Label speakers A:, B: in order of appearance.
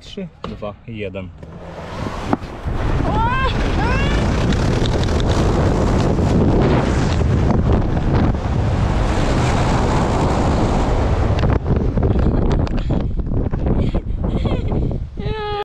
A: 3, 2, 1.